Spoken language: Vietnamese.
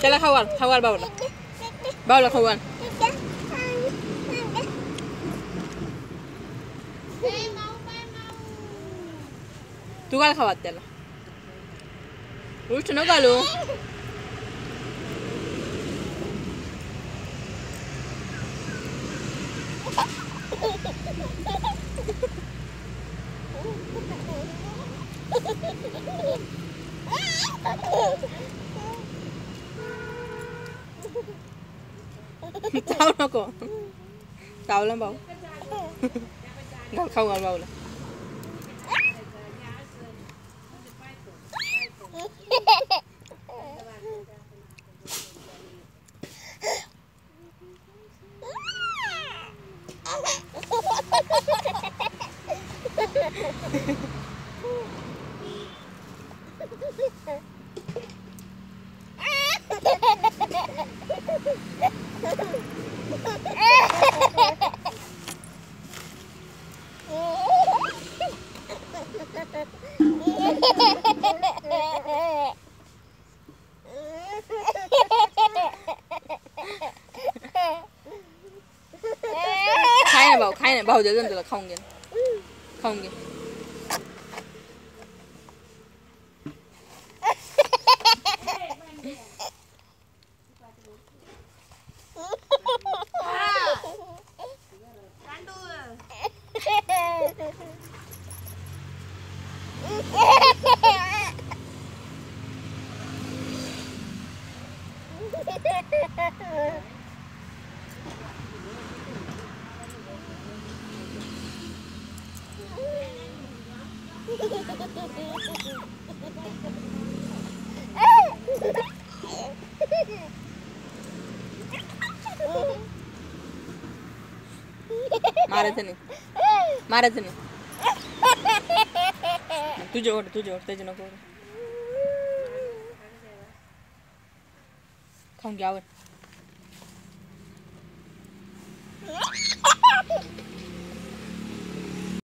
त्याला खाऊ घाल खाऊ घाल बाऊला बाऊला खाऊ घाल तू काय खावात त्याला उष्ट नको घालू tao nó có tao làm bầu ngồi không ngồi bầu là Ha ha ha. khai này bảo khai này bao giờ dân là không kìa. Không kìa. मारायचं नाही मारायचं नाही तुझे ओढ तुझे ओढ त्याचे नको ओढ. खाऊन Thank you.